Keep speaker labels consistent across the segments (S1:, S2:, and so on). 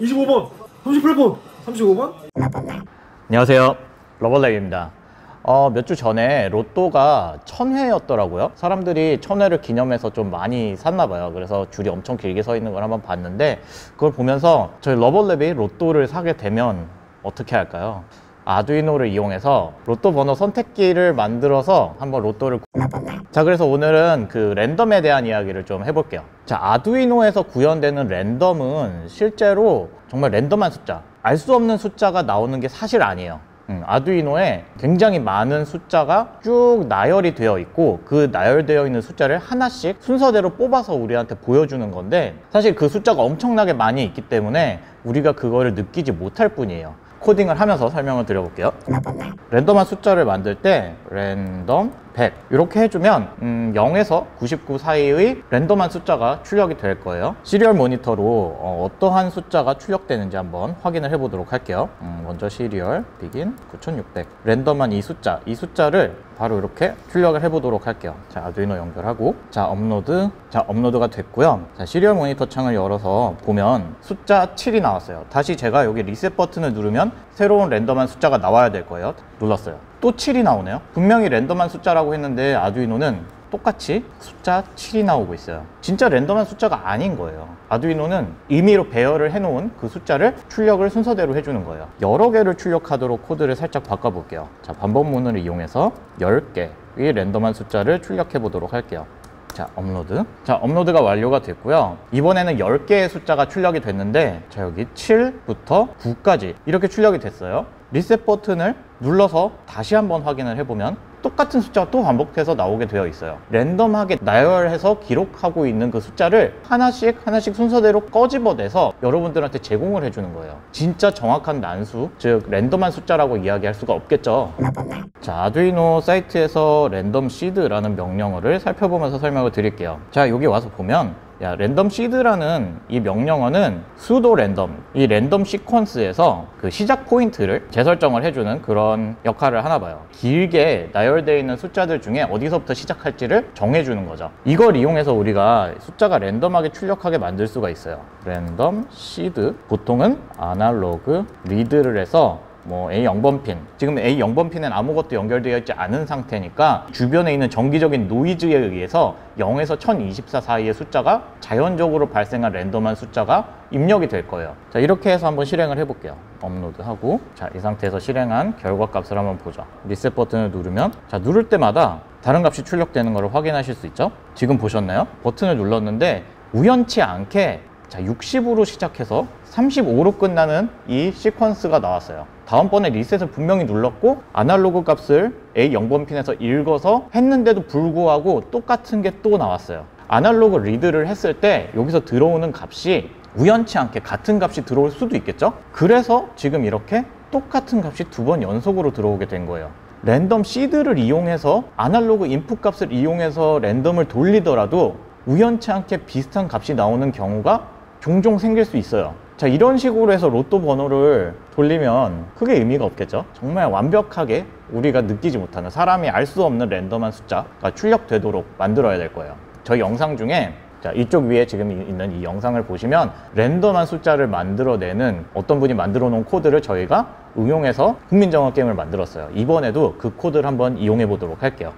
S1: 25번, 38번, 35번?
S2: 안녕하세요. 러벌렉입니다. 어, 몇 주 전에 로또가 천회였더라고요. 사람들이 천회를 기념해서 좀 많이 샀나 봐요. 그래서 줄이 엄청 길게 서 있는 걸 한번 봤는데 그걸 보면서 저희 러벌랩이 로또를 사게 되면 어떻게 할까요? 아두이노를 이용해서 로또 번호 선택기를 만들어서 한번 로또를 자 그래서 오늘은 그 랜덤에 대한 이야기를 좀 해볼게요. 자 아두이노에서 구현되는 랜덤은 실제로 정말 랜덤한 숫자. 알 수 없는 숫자가 나오는 게 사실 아니에요. 음, 아두이노에 굉장히 많은 숫자가 쭉 나열이 되어 있고 그 나열되어 있는 숫자를 하나씩 순서대로 뽑아서 우리한테 보여주는 건데 사실 그 숫자가 엄청나게 많이 있기 때문에 우리가 그거를 느끼지 못할 뿐이에요 코딩을 하면서 설명을 드려볼게요. 랜덤한 숫자를 만들 때 랜덤 100 이렇게 해주면 음, 0에서 99 사이의 랜덤한 숫자가 출력이 될 거예요. serial monitor로 어, 떠한 숫자가 출력되는지 한번 확인을 해보도록 할게요. 음, 먼저 Serial begin 9600 랜덤한 이 숫자. 이 숫자를 바로 이렇게 출력을 해보도록 할게요. 자 아두이노 연결하고. 자 업로드. 자 업로드가 됐고요. 자 serial monitor 창을 열어서 보면 숫자 7이 나왔어요. 다시 제가 여기 리셋 버튼을 누르면 새로운 랜덤한 숫자가 나와야 될 거예요. 눌렀어요 또 7이 나오네요. 분명히 랜덤한 숫자라고 했는데 아두이노는 똑같이 숫자 7이 나오고 있어요. 진짜 랜덤한 숫자가 아닌 거예요. 아두이노는 임의로 배열을 해놓은 그 숫자를 출력을 순서대로 해주는 거예요. 여러 개를 출력하도록 코드를 살짝 바꿔볼게요. 자 반복문을 이용해서 10개의 랜덤한 숫자를 출력해 보도록 할게요 자 업로드. 자 업로드가 완료가 됐고요. 이번에는 10개의 숫자가 출력이 됐는데 자 여기 7부터 9까지 이렇게 출력이 됐어요. 리셋 버튼을 눌러서 다시 한번 확인을 해보면 똑같은 숫자가 또 반복해서 나오게 되어 있어요. 랜덤하게 나열해서 기록하고 있는 그 숫자를 하나씩 하나씩 순서대로 꺼집어내서 여러분들한테 제공을 해주는 거예요. 진짜 정확한 난수 즉 랜덤한 숫자라고 이야기할 수가 없겠죠? 자 아두이노 사이트에서 random seed라는 명령어를 살펴보면서 설명을 드릴게요. 자 여기 와서 보면 야, random seed라는 이 명령어는 pseudo random, 이 random sequence에서 그 시작 포인트를 재설정을 해주는 그런 역할을 하나 봐요. 길게 나열되어 있는 숫자들 중에 어디서부터 시작할지를 정해주는 거죠. 이걸 이용해서 우리가 숫자가 랜덤하게 출력하게 만들 수가 있어요. random seed, 보통은 analog read를 해서 뭐 A0번 핀 지금 A0번 핀은 아무것도 연결되어 있지 않은 상태니까 주변에 있는 전기적인 노이즈에 의해서 0에서 1024 사이의 숫자가 자연적으로 발생한 랜덤한 숫자가 입력이 될 거예요. 자 이렇게 해서 한번 실행을 해 볼게요. 업로드하고. 자 이 상태에서 실행한 결과 값을 한번 보자. 리셋 버튼을 누르면 자 누를 때마다 다른 값이 출력되는 것을 확인하실 수 있죠? 지금 보셨나요? 버튼을 눌렀는데 우연치 않게 자 60으로 시작해서 35로 끝나는 이 시퀀스가 나왔어요. 다음번에 리셋을 분명히 눌렀고 아날로그 값을 A0번 핀에서 읽어서 했는데도 불구하고 똑같은 게 또 나왔어요. 아날로그 리드를 했을 때 여기서 들어오는 값이 우연치 않게 같은 값이 들어올 수도 있겠죠? 그래서 지금 이렇게 똑같은 값이 두 번 연속으로 들어오게 된 거예요. 랜덤 시드를 이용해서 아날로그 인풋 값을 이용해서 랜덤을 돌리더라도 우연치 않게 비슷한 값이 나오는 경우가 종종 생길 수 있어요. 자 이런 식으로 해서 로또 번호를 돌리면 크게 의미가 없겠죠? 정말 완벽하게 우리가 느끼지 못하는 사람이 알 수 없는 랜덤한 숫자가 출력되도록 만들어야 될 거예요. 저희 영상 중에 자 이쪽 위에 지금 있는 이 영상을 보시면 랜덤한 숫자를 만들어내는 어떤 분이 만들어 놓은 코드를 저희가 응용해서 훈민정음 게임을 만들었어요. 이번에도 그 코드를 한번 이용해 보도록 할게요.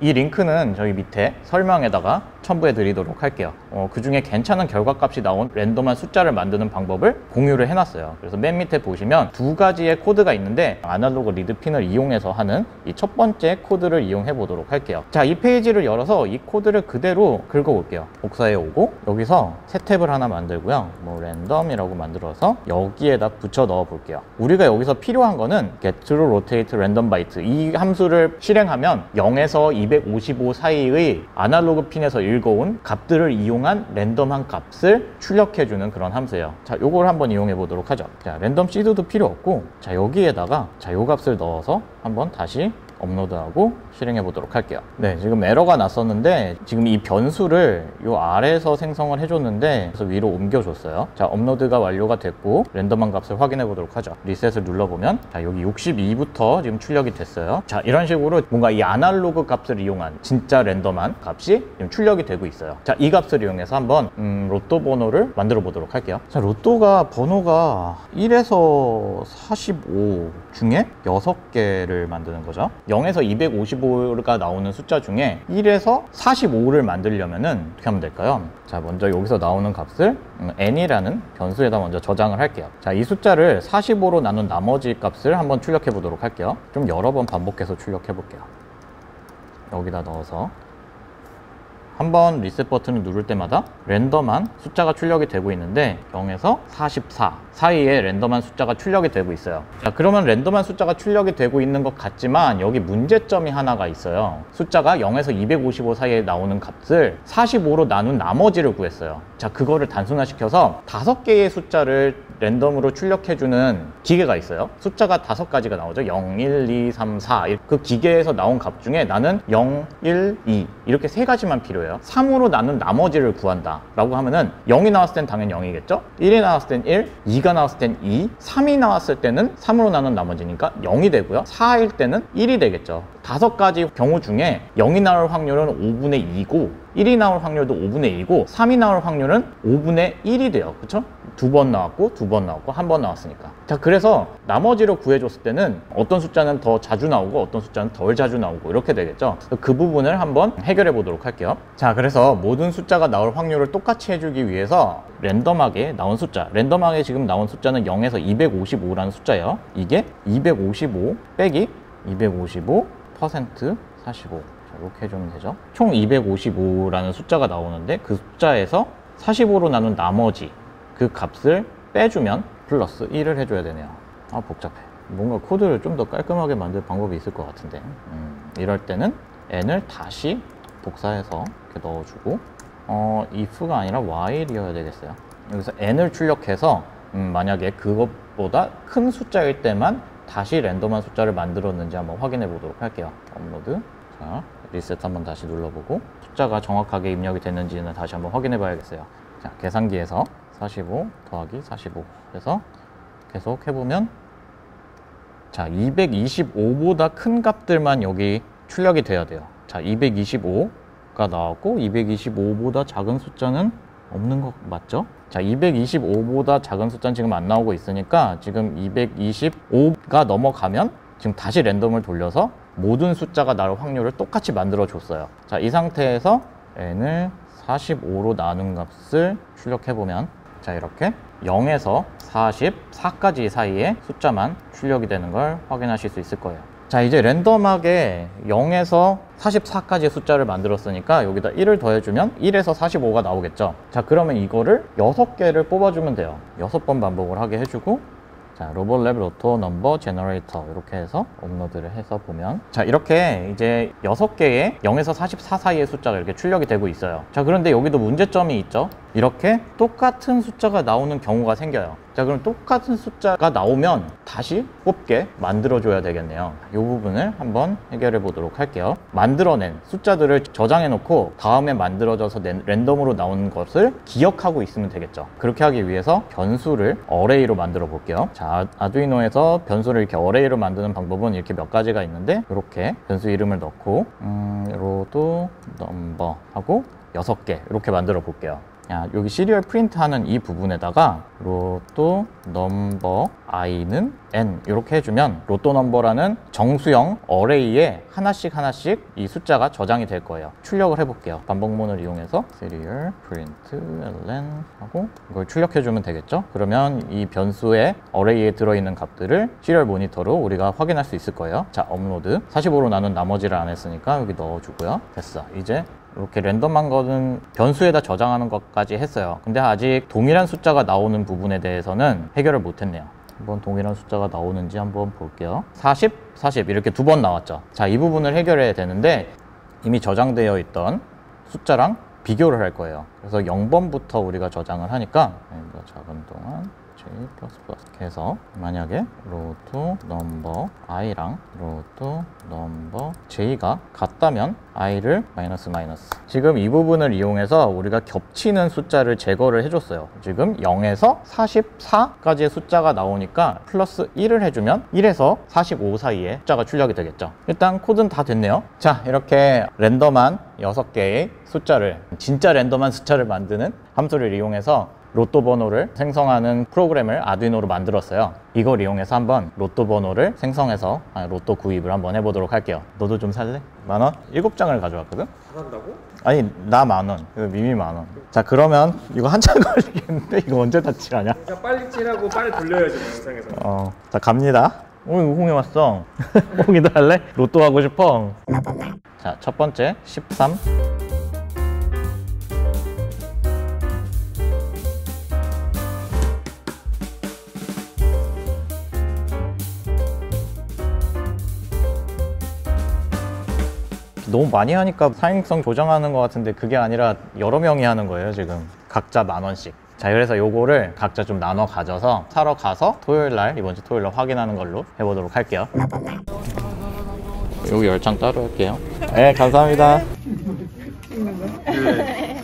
S2: 이 링크는 저희 밑에 설명에다가 첨부해 드리도록 할게요. 어, 그 중에 괜찮은 결과값이 나온 랜덤한 숫자를 만드는 방법을 공유를 해놨어요. 그래서 맨 밑에 보시면 두 가지의 코드가 있는데 analog read 핀을 이용해서 하는 이 첫 번째 코드를 이용해 보도록 할게요. 자 이 페이지를 열어서 이 코드를 그대로 긁어 볼게요. 복사해 오고 여기서 새 탭을 하나 만들고요. 뭐 랜덤이라고 만들어서 여기에다 붙여 넣어 볼게요. 우리가 여기서 필요한 거는 get true rotate random byte 이 함수를 실행하면 0에서 255 사이의 아날로그 핀에서 읽어온 값들을 이용한 랜덤한 값을 출력해주는 그런 함수예요. 자, 요걸 한번 이용해 보도록 하죠. 자, 랜덤 시드도 필요 없고, 자, 여기에다가, 자, 요 값을 넣어서 한번 다시 업로드하고 실행해 보도록 할게요. 네, 지금 에러가 났었는데 지금 이 변수를 요 아래에서 생성을 해줬는데 그래서 위로 옮겨줬어요. 자, 업로드가 완료가 됐고 랜덤한 값을 확인해 보도록 하죠. 리셋을 눌러보면 자, 여기 62부터 지금 출력이 됐어요. 자, 이런 식으로 뭔가 이 아날로그 값을 이용한 진짜 랜덤한 값이 지금 출력이 되고 있어요. 자, 이 값을 이용해서 한번 음, 로또 번호를 만들어 보도록 할게요. 자, 로또가 번호가 1에서 45 중에 6개를 만드는 거죠. 0에서 255가 나오는 숫자 중에 1에서 45를 만들려면 은 어떻게 하면 될까요? 자, 먼저 여기서 나오는 값을 음, n이라는 변수에다 먼저 저장을 할게요. 자, 이 숫자를 45로 나눈 나머지 값을 한번 출력해 보도록 할게요. 좀 여러 번 반복해서 출력해 볼게요. 여기다 넣어서 한 번 리셋 버튼을 누를 때마다 랜덤한 숫자가 출력이 되고 있는데 0에서 44 사이에 랜덤한 숫자가 출력이 되고 있어요. 자, 그러면 랜덤한 숫자가 출력이 되고 있는 것 같지만 여기 문제점이 하나가 있어요. 숫자가 0에서 255 사이에 나오는 값을 45로 나눈 나머지를 구했어요. 자, 그거를 단순화시켜서 다섯 개의 숫자를 랜덤으로 출력해주는 기계가 있어요. 숫자가 다섯 가지가 나오죠. 0, 1, 2, 3, 4. 그 기계에서 나온 값 중에 나는 0, 1, 2 이렇게 세 가지만 필요해요. 3으로 나눈 나머지를 구한다. 라고 하면은 0이 나왔을 땐 당연히 0이겠죠? 1이 나왔을 땐 1, 2가 나왔을 땐 2, 3이 나왔을 때는 3으로 나눈 나머지니까 0이 되고요. 4일 때는 1이 되겠죠. 다섯 가지 경우 중에 0이 나올 확률은 5분의 2고 1이 나올 확률도 5분의 1이고 3이 나올 확률은 5분의 1이 돼요. 그쵸? 두 번 나왔고 두 번 나왔고 한 번 나왔으니까. 자, 그래서 나머지로 구해줬을 때는 어떤 숫자는 더 자주 나오고 어떤 숫자는 덜 자주 나오고 이렇게 되겠죠. 그 부분을 한번 해결해 보도록 할게요. 자, 그래서 모든 숫자가 나올 확률을 똑같이 해주기 위해서 랜덤하게 나온 숫자, 랜덤하게 지금 나온 숫자는 0에서 255라는 숫자예요. 이게 255 빼기 255 퍼센트 45. 자, 이렇게 해주면 되죠. 총 255라는 숫자가 나오는데 그 숫자에서 45로 나눈 나머지 그 값을 빼주면 플러스 1을 해줘야 되네요. 아, 복잡해. 뭔가 코드를 좀 더 깔끔하게 만들 방법이 있을 것 같은데. 음, 이럴 때는 n을 다시 복사해서 이렇게 넣어주고, 어, if가 아니라 while이어야 되겠어요. 여기서 n을 출력해서, 음, 만약에 그것보다 큰 숫자일 때만 다시 랜덤한 숫자를 만들었는지 한번 확인해 보도록 할게요. 업로드. 자, 리셋 한번 다시 눌러보고, 숫자가 정확하게 입력이 됐는지는 다시 한번 확인해 봐야겠어요. 자, 계산기에서 45 더하기 45 해서 계속 해보면 자 225보다 큰 값들만 여기 출력이 돼야 돼요 자 225가 나왔고 225보다 작은 숫자는 없는 것 맞죠? 자 225보다 작은 숫자는 지금 안 나오고 있으니까 지금 225가 넘어가면 지금 다시 랜덤을 돌려서 모든 숫자가 나올 확률을 똑같이 만들어 줬어요. 자 이 상태에서 n을 45로 나눈 값을 출력해 보면 자 이렇게 0에서 44까지 사이의 숫자만 출력이 되는 걸 확인하실 수 있을 거예요. 자 이제 랜덤하게 0에서 44까지의 숫자를 만들었으니까 여기다 1을 더해주면 1에서 45가 나오겠죠. 자 그러면 이거를 6개를 뽑아주면 돼요. 6번 반복을 하게 해주고 자, 로봇랩 로또 넘버 generator 이렇게 해서 업로드를 해서 보면 자, 이렇게 이제 6개의 0에서 44 사이의 숫자가 이렇게 출력이 되고 있어요. 자, 그런데 여기도 문제점이 있죠. 이렇게 똑같은 숫자가 나오는 경우가 생겨요. 자, 그럼 똑같은 숫자가 나오면 다시 뽑게 만들어 줘야 되겠네요. 이 부분을 한번 해결해 보도록 할게요. 만들어낸 숫자들을 저장해 놓고 다음에 만들어져서 낸- 랜덤으로 나오는 것을 기억하고 있으면 되겠죠. 그렇게 하기 위해서 변수를 array로 만들어 볼게요. 자, 아두이노에서 변수를 이렇게 array로 만드는 방법은 이렇게 몇 가지가 있는데 이렇게 변수 이름을 넣고 음, 로또 넘버 하고 여섯 개 이렇게 만들어 볼게요. 야, 여기 serial print 하는 이 부분에다가 로또 넘버 i는 n 이렇게 해주면 로또 넘버라는 정수형 array에 하나씩 하나씩 이 숫자가 저장이 될 거예요. 출력을 해볼게요. 반복문을 이용해서 serial print ln 하고 이걸 출력해주면 되겠죠. 그러면 이 변수의 array에 들어있는 값들을 serial 모니터로 우리가 확인할 수 있을 거예요. 자, 업로드 45로 나눈 나머지를 안 했으니까 여기 넣어주고요. 됐어. 이제 이렇게 랜덤한 거는 변수에다 저장하는 것까지 했어요. 근데 아직 동일한 숫자가 나오는 부분에 대해서는 해결을 못 했네요. 한번 동일한 숫자가 나오는지 한번 볼게요. 40, 40 이렇게 두 번 나왔죠. 자, 이 부분을 해결해야 되는데 이미 저장되어 있던 숫자랑 비교를 할 거예요. 그래서 0번부터 우리가 저장을 하니까 네, 작은 동안 해서 만약에 로또 넘버 i랑 로또 넘버 j가 같다면 i를 마이너스 마이너스. 지금 이 부분을 이용해서 우리가 겹치는 숫자를 제거를 해줬어요. 지금 0에서 44까지의 숫자가 나오니까 플러스 1을 해주면 1에서 45 사이에 숫자가 출력이 되겠죠. 일단 코드는 다 됐네요. 자 이렇게 랜덤한 6개의 숫자를 진짜 랜덤한 숫자를 만드는 함수를 이용해서 로또 번호를 생성하는 프로그램을 아두이노로 만들었어요. 이걸 이용해서 한번 로또 번호를 생성해서 아, 로또 구입을 한번 해보도록 할게요. 너도 좀 살래? 만 원? 일곱 장을 가져왔거든?
S1: 다 산다고?
S2: 아니 나 만 원, 그리고 미미 만 원. 자 그러면 이거 한참 걸리겠는데 이거 언제 다 칠하냐?
S1: 그냥 빨리 칠하고 빨리 돌려야지 영상에서
S2: 어, 자 갑니다. 오, 이거 홍이 왔어. 홍이도 할래? 로또 하고 싶어. 자, 첫 번째 13. 너무 많이 하니까 사행성 조정하는 것 같은데 그게 아니라 여러 명이 하는 거예요 지금. 각자 만 원씩. 자 그래서 요거를 각자 좀 나눠 가져서 사러 가서 토요일 날 이번 주 토요일 날 확인하는 걸로 해보도록 할게요. 여기 열장 따로 할게요. 네 감사합니다.
S1: 네.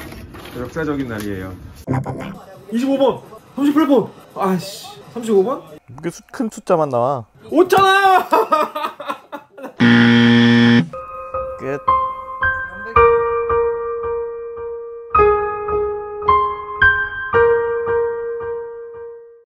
S1: 역사적인 날이에요. 25번! 38번! 아씨 35번?
S2: 이게 큰 숫자만 나와.
S1: 5천원
S2: 끝